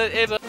The it's a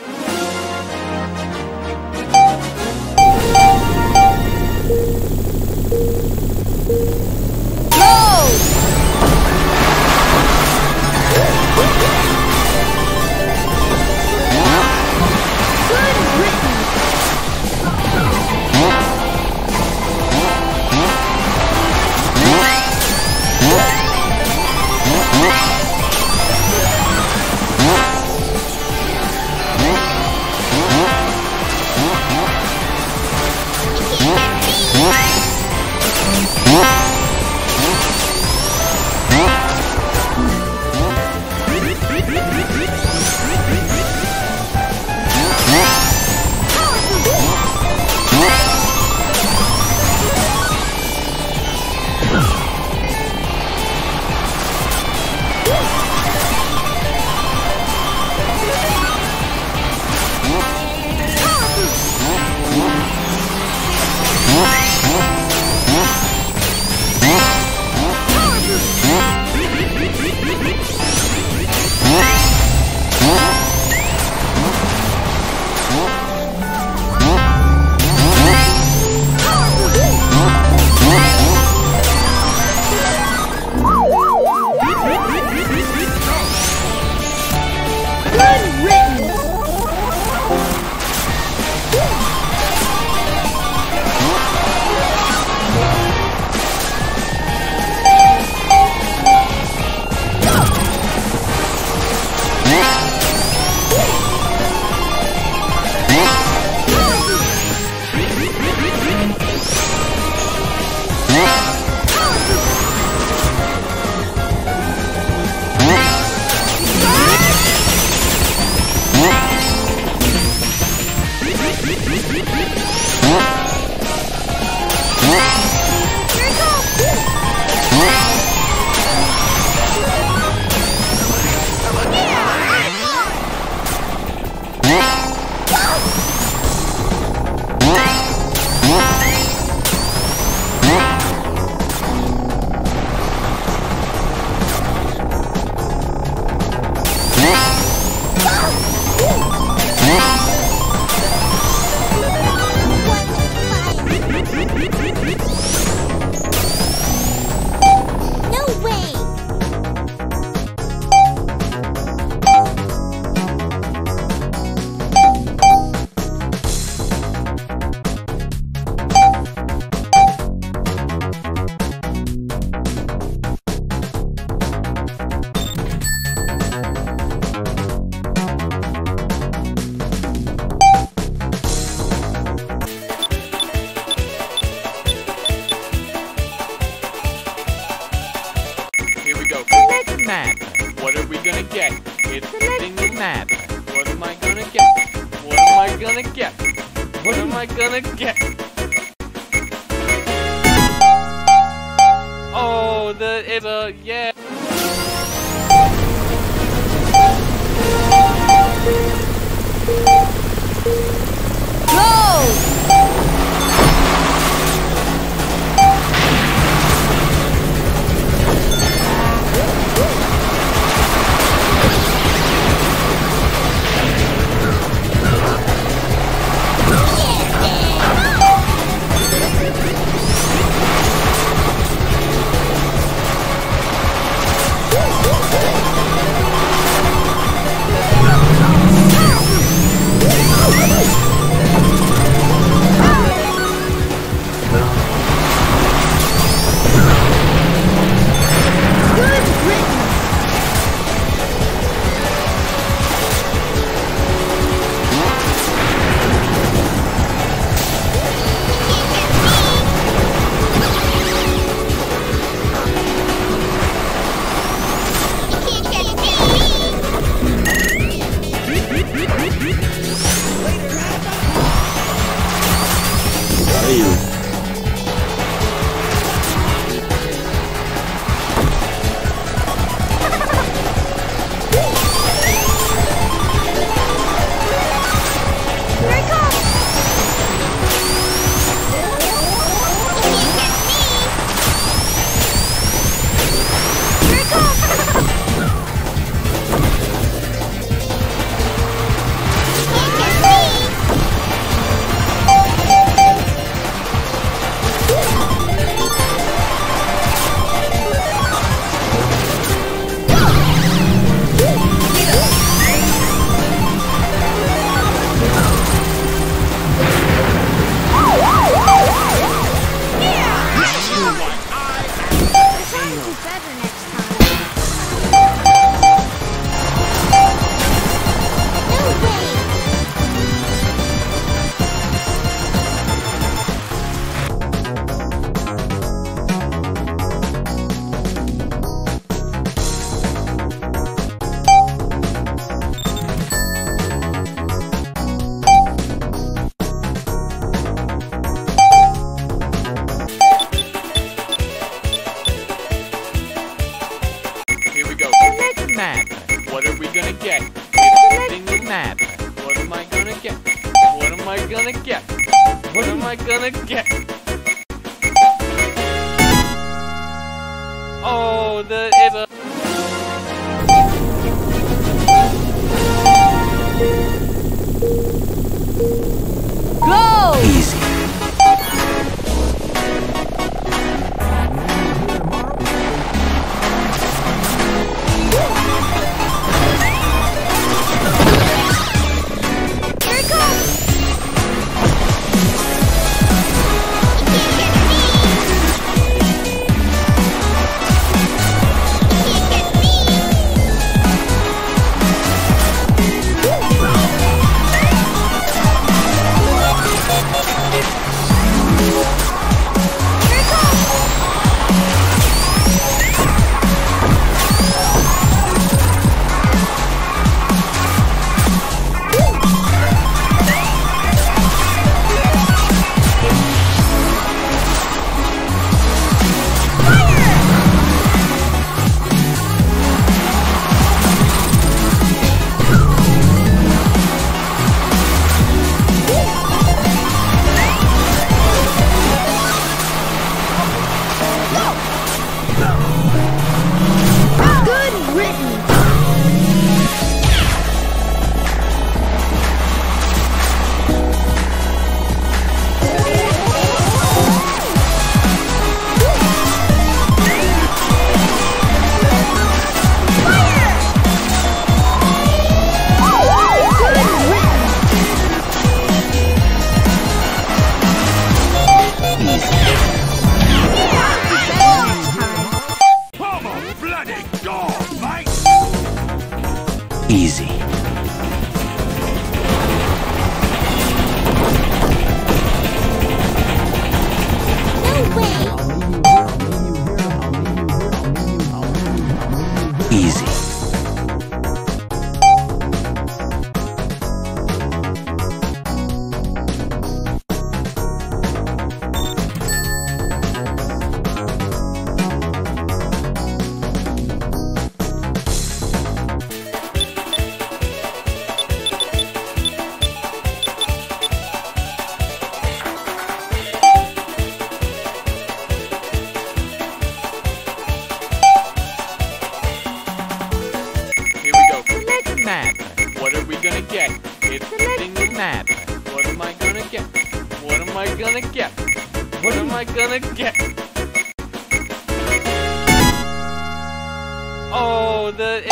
the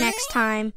Next time.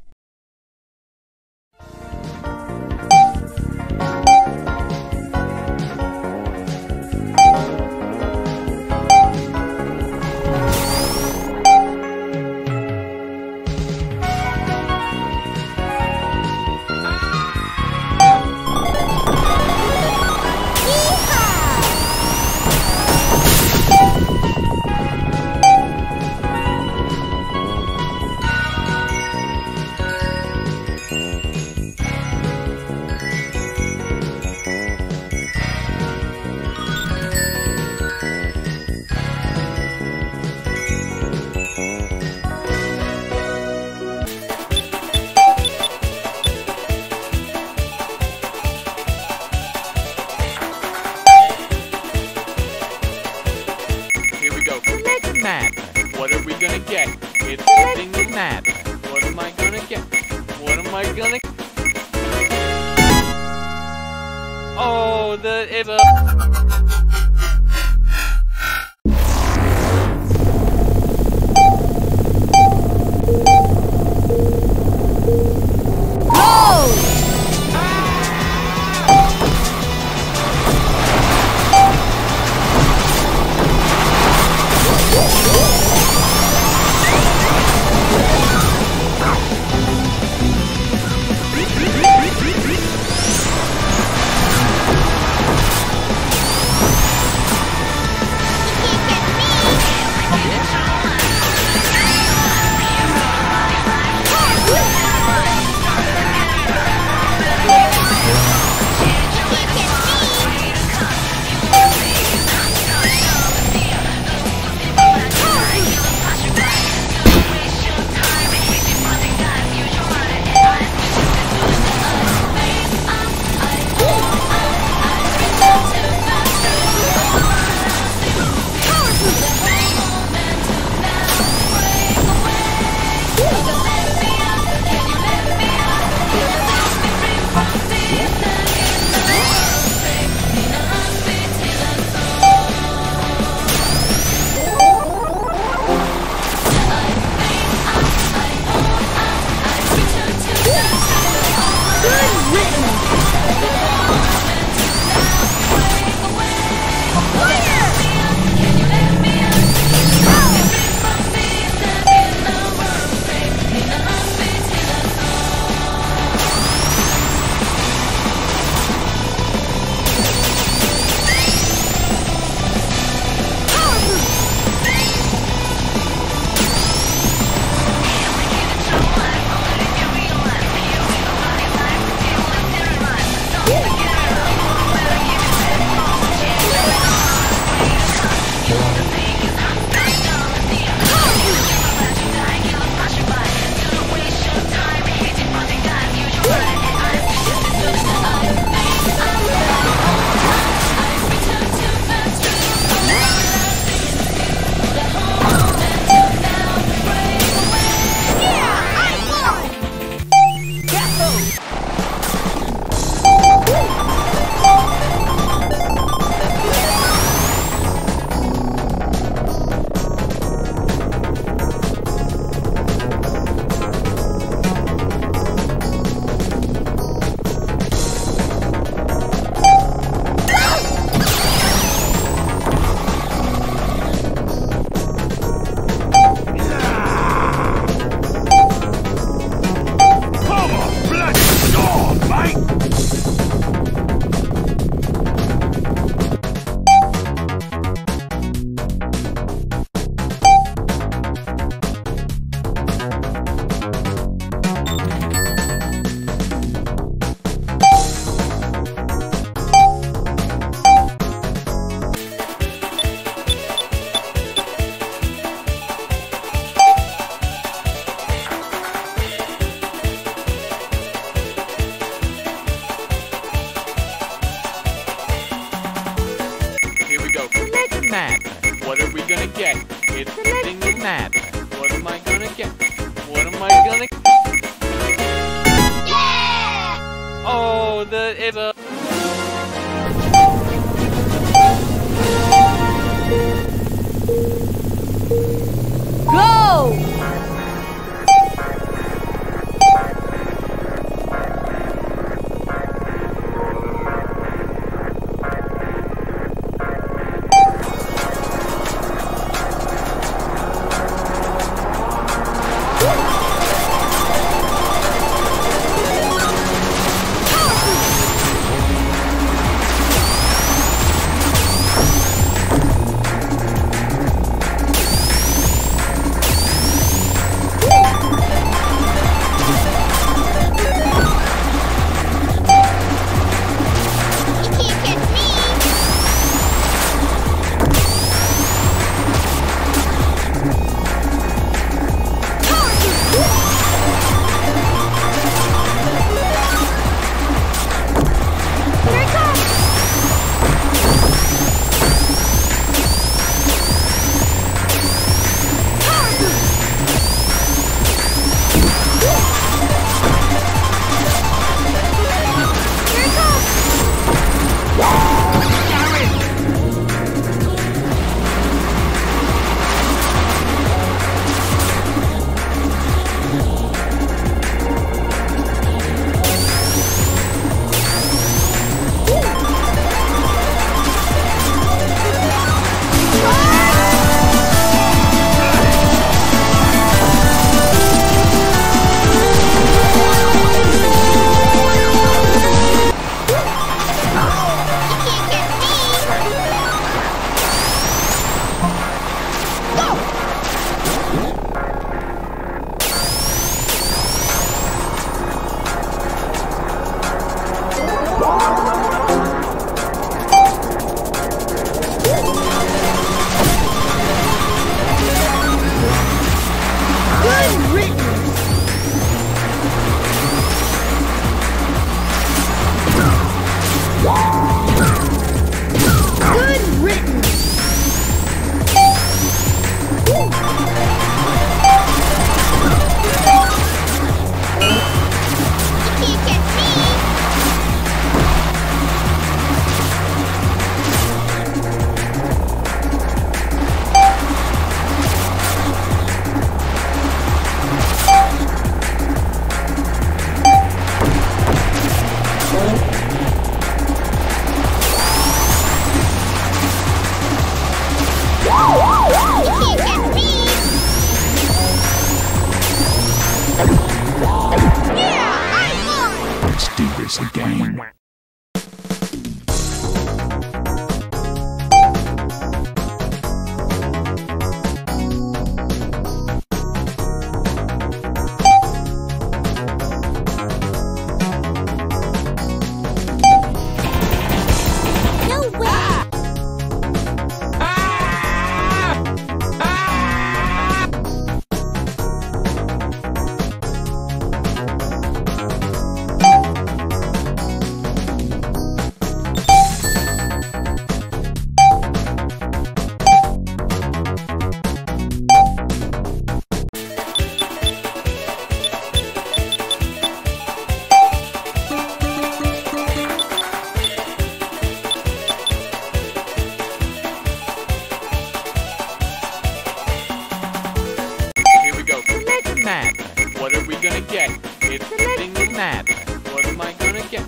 I gonna get? It's the thing that matters. What am I gonna get?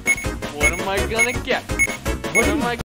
What am I gonna get? What am I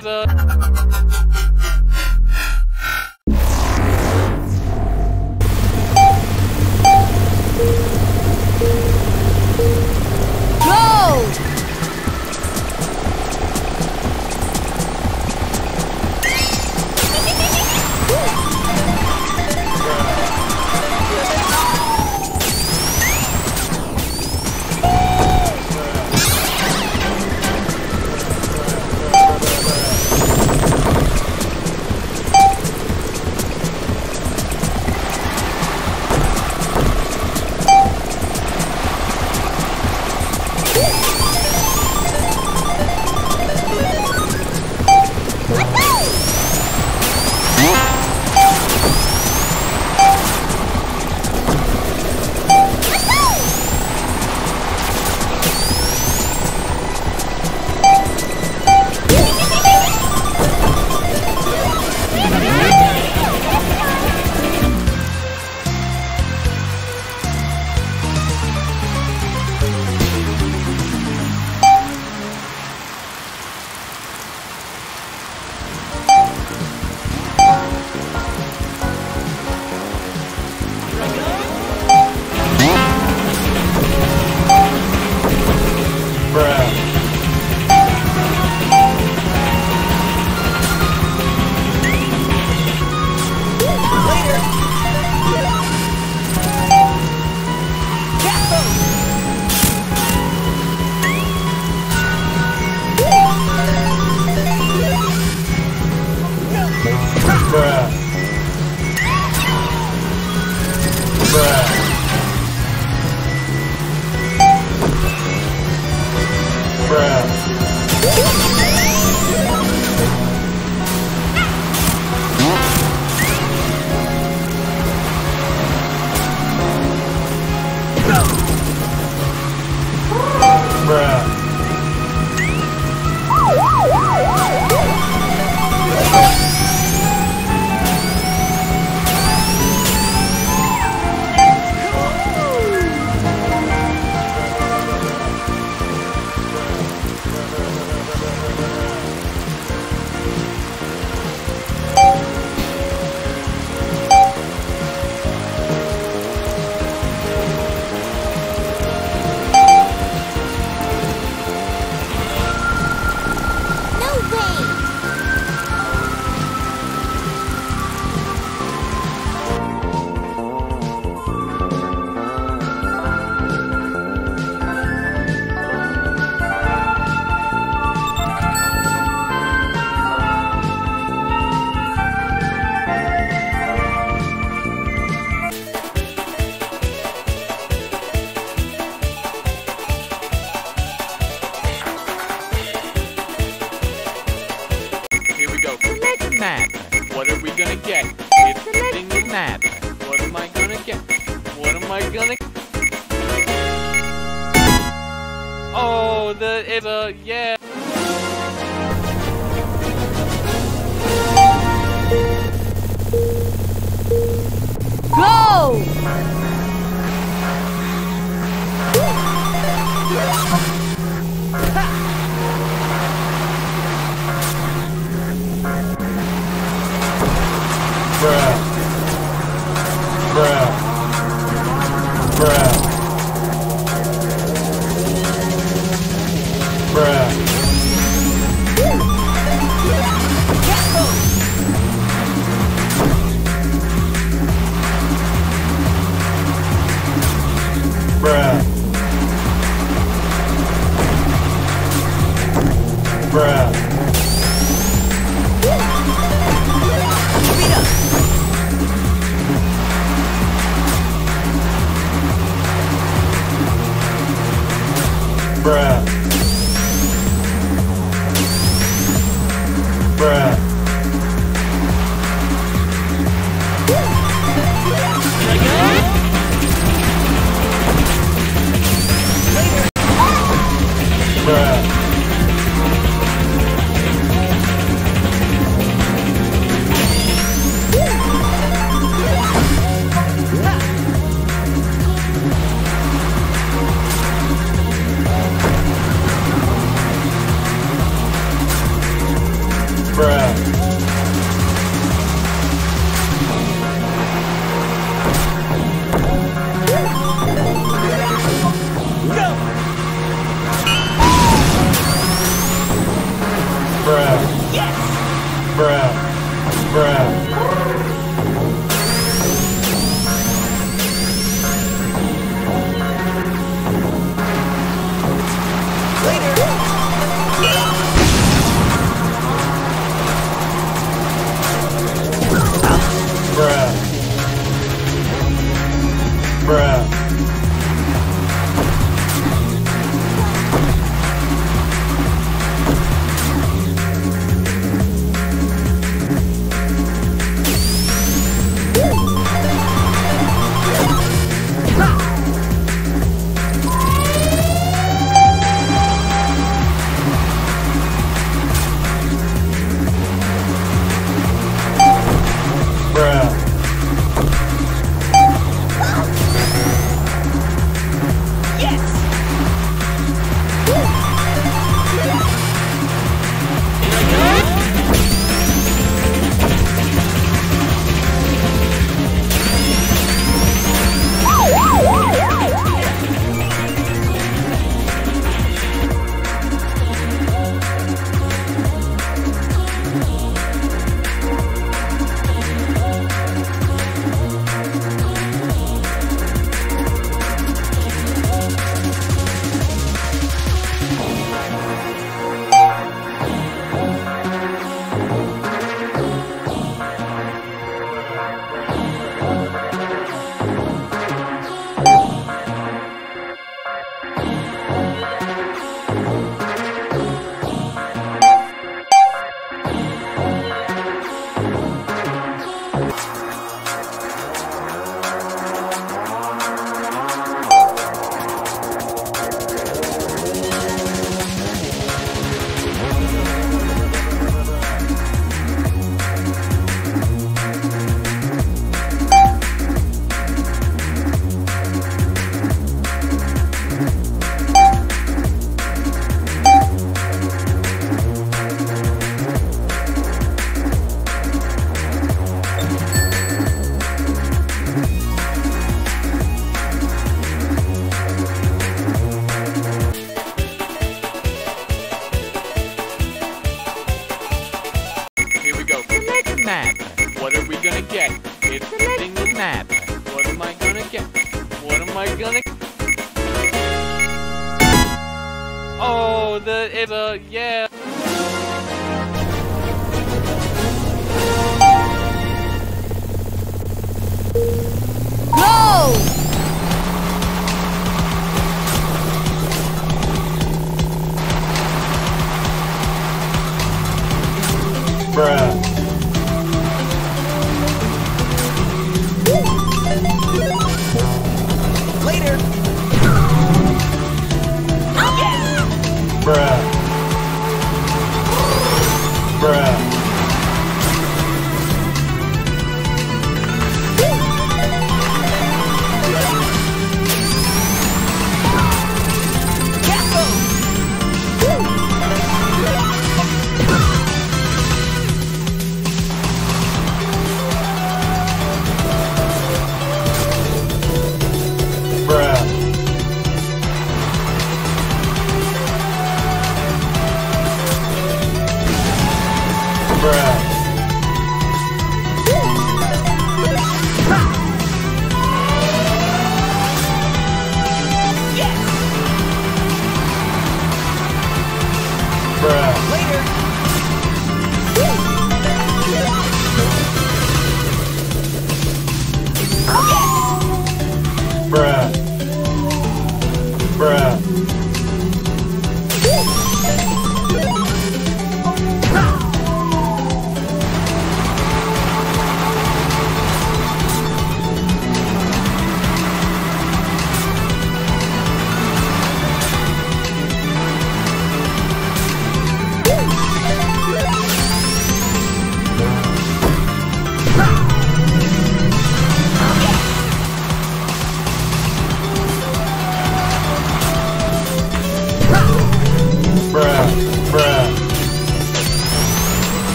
The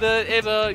the it's a.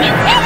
No